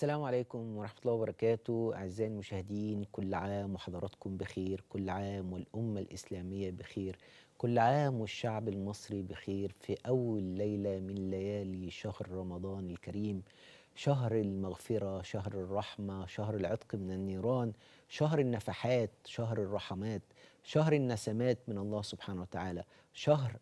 السلام عليكم ورحمة الله وبركاته. أعزائي المشاهدين كل عام وحضراتكم بخير كل عام والأمة الإسلامية بخير. كل عام والشعب المصري بخير في أول ليلة من ليالي شهر رمضان الكريم. شهر المغفرة شهر الرحمة شهر العتق من النيران شهر النفحات شهر الرحمات شهر النسمات من الله سبحانه وتعالى. شهر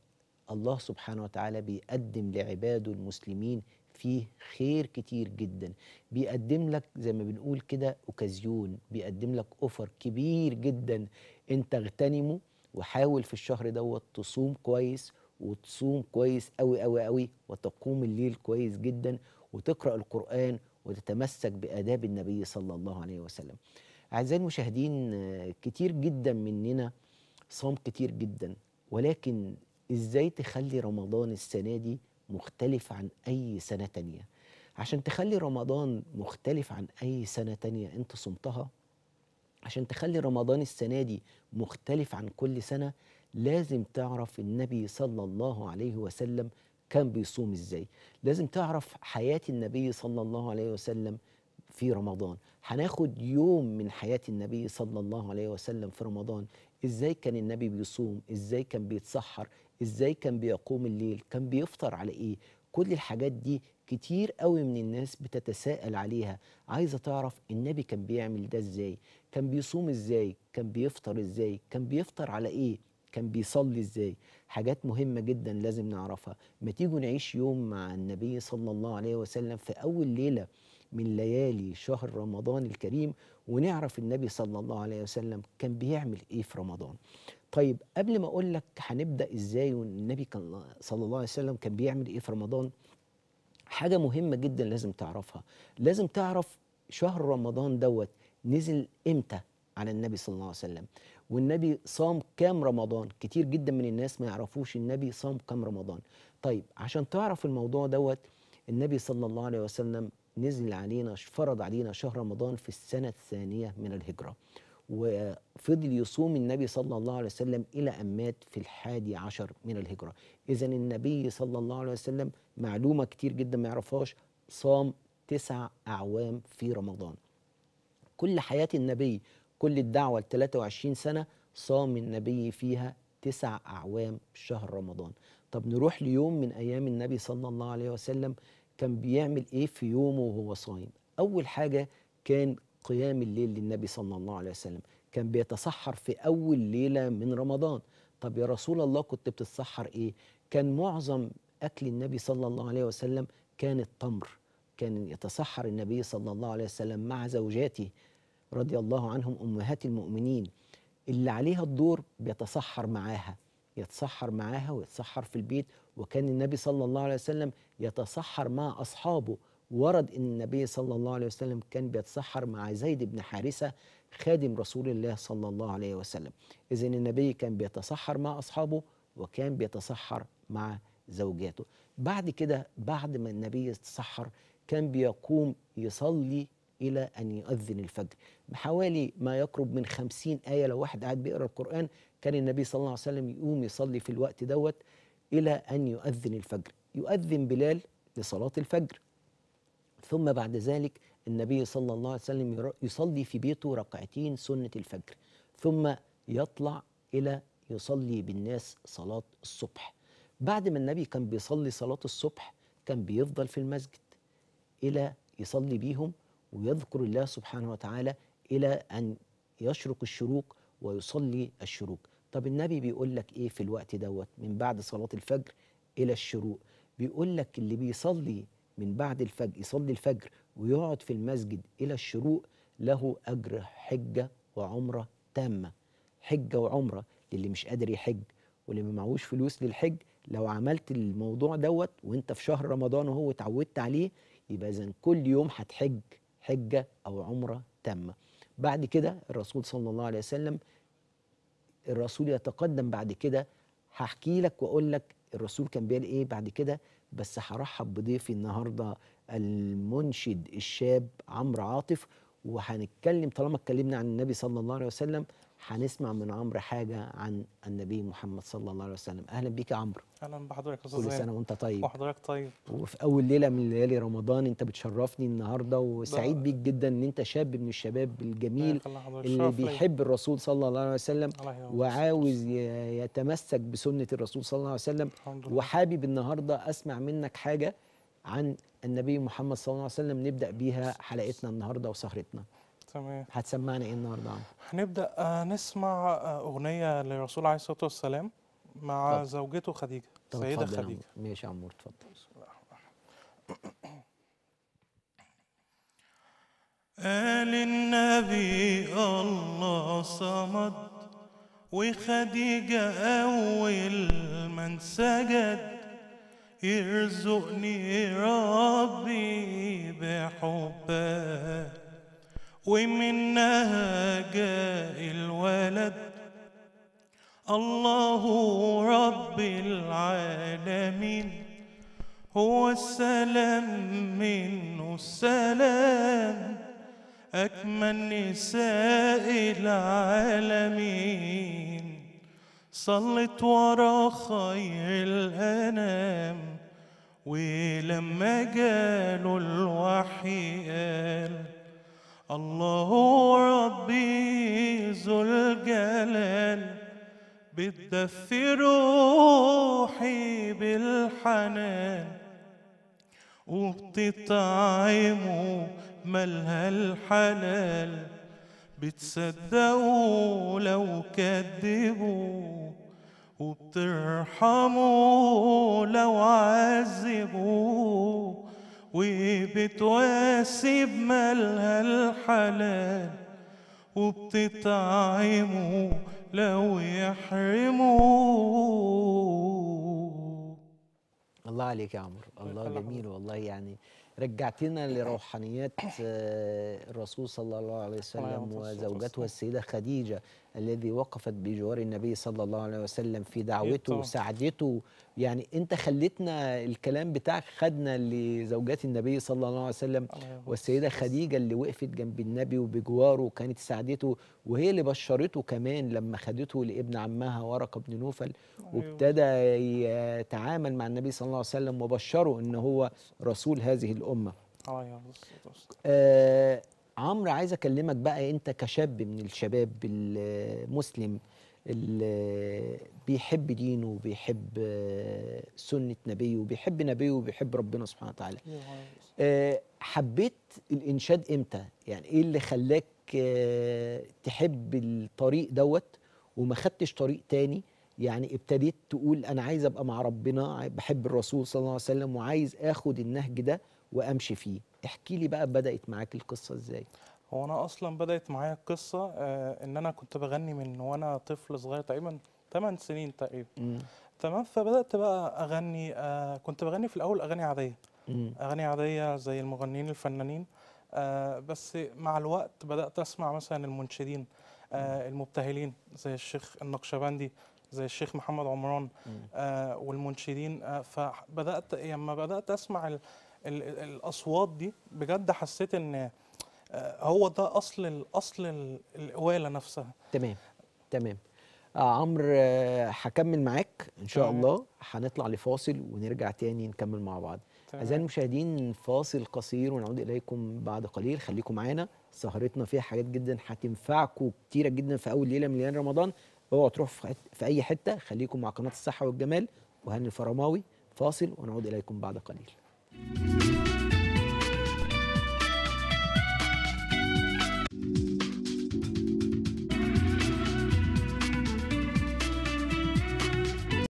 الله سبحانه وتعالى بيقدم لعباده المسلمين فيه خير كتير جدا. بيقدم لك زي ما بنقول كده أوكازيون بيقدم لك أوفر كبير جدا. انت اغتنمه وحاول في الشهر دوت تصوم كويس وتصوم كويس قوي قوي قوي وتقوم الليل كويس جدا وتقرأ القرآن وتتمسك بآداب النبي صلى الله عليه وسلم. أعزائي المشاهدين كتير جدا مننا صام كتير جدا ولكن إزاي تخلي رمضان السنة دي مختلف عن أي سنة تانية؟ عشان تخلي رمضان مختلف عن أي سنة تانية أنت صمتها عشان تخلي رمضان السنة دي مختلف عن كل سنة لازم تعرف النبي صلى الله عليه وسلم كان بيصوم إزاي. لازم تعرف حياة النبي صلى الله عليه وسلم في رمضان. هناخد يوم من حياة النبي صلى الله عليه وسلم في رمضان. إزاي كان النبي بيصوم؟ إزاي كان بيتسحر؟ إزاي كان بيقوم الليل؟ كان بيفطر على إيه؟ كل الحاجات دي كتير قوي من الناس بتتساءل عليها. عايزة تعرف النبي كان بيعمل ده إزاي؟ كان بيصوم إزاي؟ كان بيفطر إزاي؟ كان بيفطر على إيه؟ كان بيصلي إزاي؟ حاجات مهمة جدا لازم نعرفها. ما تيجوا نعيش يوم مع النبي صلى الله عليه وسلم في أول ليلة من ليالي شهر رمضان الكريم ونعرف النبي صلى الله عليه وسلم كان بيعمل إيه في رمضان. طيب قبل ما أقول لك هنبدأ إزاي والنبي كان صلى الله عليه وسلم كان بيعمل إيه في رمضان حاجة مهمة جدا لازم تعرفها. لازم تعرف شهر رمضان دوت نزل إمتى على النبي صلى الله عليه وسلم؟ والنبي صام كام رمضان؟ كتير جدا من الناس ما يعرفوش النبي صام كام رمضان. طيب عشان تعرف الموضوع دوت النبي صلى الله عليه وسلم نزل علينا فرض علينا شهر رمضان في السنة الثانية من الهجرة. وفضل يصوم النبي صلى الله عليه وسلم إلى أن مات في الحادي عشر من الهجرة. إذا النبي صلى الله عليه وسلم معلومة كتير جدا ما يعرفهاش صام تسع أعوام في رمضان. كل حياة النبي كل الدعوة ال 23 سنة صام النبي فيها تسع أعوام شهر رمضان. طب نروح ليوم من أيام النبي صلى الله عليه وسلم كان بيعمل إيه في يومه وهو صايم؟ أول حاجة كان قيام الليل للنبي صلى الله عليه وسلم. كان بيتسحر في أول ليلة من رمضان. طب يا رسول الله كنت بتتسحر إيه؟ كان معظم أكل النبي صلى الله عليه وسلم كان التمر. كان يتسحر النبي صلى الله عليه وسلم مع زوجاته رضي الله عنهم أمهات المؤمنين. اللي عليها الدور بيتسحر معاها يتسحر معاها ويتسحر في البيت. وكان النبي صلى الله عليه وسلم يتسحر مع أصحابه ورد إن النبي صلى الله عليه وسلم كان بيتسحر مع زيد بن حارثة خادم رسول الله صلى الله عليه وسلم. اذا النبي كان بيتسحر مع أصحابه وكان بيتسحر مع زوجاته. بعد كده بعد ما النبي يتسحر كان بيقوم يصلي إلى أن يؤذن الفجر. حوالي ما يقرب من خمسين آية لو واحد قاعد بيقرأ القرآن كان النبي صلى الله عليه وسلم يقوم يصلي في الوقت دوت إلى أن يؤذن الفجر. يؤذن بلال لصلاة الفجر. ثم بعد ذلك النبي صلى الله عليه وسلم يصلي في بيته ركعتين سنة الفجر ثم يطلع إلى يصلي بالناس صلاة الصبح. بعد ما النبي كان بيصلي صلاة الصبح كان بيفضل في المسجد إلى يصلي بيهم ويذكر الله سبحانه وتعالى إلى أن يشرق الشروق ويصلي الشروق. طب النبي بيقول لك إيه في الوقت دوت من بعد صلاة الفجر إلى الشروق؟ بيقول لك اللي بيصلي من بعد الفجر يصلي الفجر ويقعد في المسجد إلى الشروق له أجر حجة وعمرة تامة. حجة وعمرة للي مش قادر يحج واللي ما معهوش فلوس للحج. لو عملت الموضوع دوت وانت في شهر رمضان وهو اتعودت عليه يبقى اذا كل يوم هتحج حجة أو عمرة تامة. بعد كده الرسول صلى الله عليه وسلم الرسول يتقدم بعد كده. هحكي لك وأقول لك الرسول كان بيقول إيه بعد كده؟ بس هرحب بضيفي النهارده المنشد الشاب عمرو عاطف وهنتكلم طالما اتكلمنا عن النبي صلى الله عليه وسلم هنسمع من عمرو حاجة عن النبي محمد صلى الله عليه وسلم. أهلا بيك يا عمرو. أهلا بحضرتك يا أستاذ كل. سنة وأنت طيب. وحضرتك طيب. وفي أول ليلة من ليالي رمضان أنت بتشرفني النهارده وسعيد بيك جدا إن أنت شاب من الشباب الجميل اللي. بيحب الرسول صلى الله عليه وسلم الله. وعاوز يتمسك بسنة الرسول صلى الله عليه وسلم. الحمد لله. وحابب النهارده أسمع منك حاجة عن النبي محمد صلى الله عليه وسلم. نبدأ بيها حلقتنا النهارده وسهرتنا. تمام هتسمعنا إيه النهارده يا عمرو؟ هنبدأ آه، نسمع آه، أغنية للرسول عليه الصلاة والسلام مع اتفضل. زوجته خديجة طب سيدة خديجة. ماشي يا عمرو اتفضل قال النبي الله صمد وخديجة أول من سجد يرزقني ربي بحبه ومنها جاء الولد. الله رب العالمين. هو السلام منه السلام. أكمل نساء العالمين. صلت ورا خير الأنام. ولما جاله الوحي قال الله ربي ذو الجلال بتدفي روحي بالحنان. وبتطعموا مالها الحلال بتصدقوا لو كذبوا. وبترحموا لو عذبوا. وبتواسي بمالها الحلال وبتطعموا لو يحرموا الله عليك يا عمرو. الله جميل والله يعني. رجعتنا لروحانيات آه، الرسول صلى الله عليه وسلم وزوجته. السيدة خديجة الذي وقفت بجوار النبي صلى الله عليه وسلم في دعوته. وساعدته يعني أنت خلتنا الكلام بتاعك خدنا لزوجات النبي صلى الله عليه وسلم. والسيدة خديجة اللي وقفت جنب النبي وبجواره وكانت ساعدته وهي اللي بشرته كمان لما خدته لابن عمها ورقة بن نوفل وابتدى يتعامل مع النبي صلى الله عليه وسلم وبشره إن هو رسول هذه الأمة. الصلاة والسلام. آه عمرو عايز أكلمك بقى أنت كشاب من الشباب المسلم اللي بيحب دينه وبيحب آه، سنة نبيه وبيحب نبيه وبيحب ربنا سبحانه وتعالى. آه، حبيت الإنشاد إمتى يعني إيه اللي خلاك آه، تحب الطريق دوت وما خدتش طريق تاني يعني ابتديت تقول أنا عايز أبقى مع ربنا بحب الرسول صلى الله عليه وسلم وعايز آخد النهج ده وأمشي فيه احكي لي بقى بدأت معاك القصة إزاي هو أنا أصلا بدأت معايا القصة آه إن أنا كنت بغني من وأنا طفل صغير تقريبا 8 سنين تقريبا. تمام فبدأت بقى أغني آه كنت بغني في الأول أغاني عادية. أغاني عادية زي المغنيين الفنانين آه بس مع الوقت بدأت أسمع مثلا المنشدين آه المبتهلين زي الشيخ النقشبندي زي الشيخ محمد عمران. آه والمنشدين. آه فبدأت لما بدأت أسمع ال ال الأصوات دي بجد حسيت إن آه هو ده أصل الاصل ال- القوالة نفسها. تمام تمام. آه عمرو آه، هكمل معاك إن شاء تمام. الله. هنطلع لفاصل ونرجع تاني نكمل مع بعض. أعزائي تمام. المشاهدين فاصل قصير ونعود إليكم بعد قليل. خليكم معانا. سهرتنا فيها حاجات جدا هتنفعكم كتيرة جدا في أول ليلة من ليالي رمضان. اوعوا تروحوا في, حت- في أي حتة خليكم مع قناة الصحة والجمال وهاني الفرماوي فاصل ونعود إليكم بعد قليل.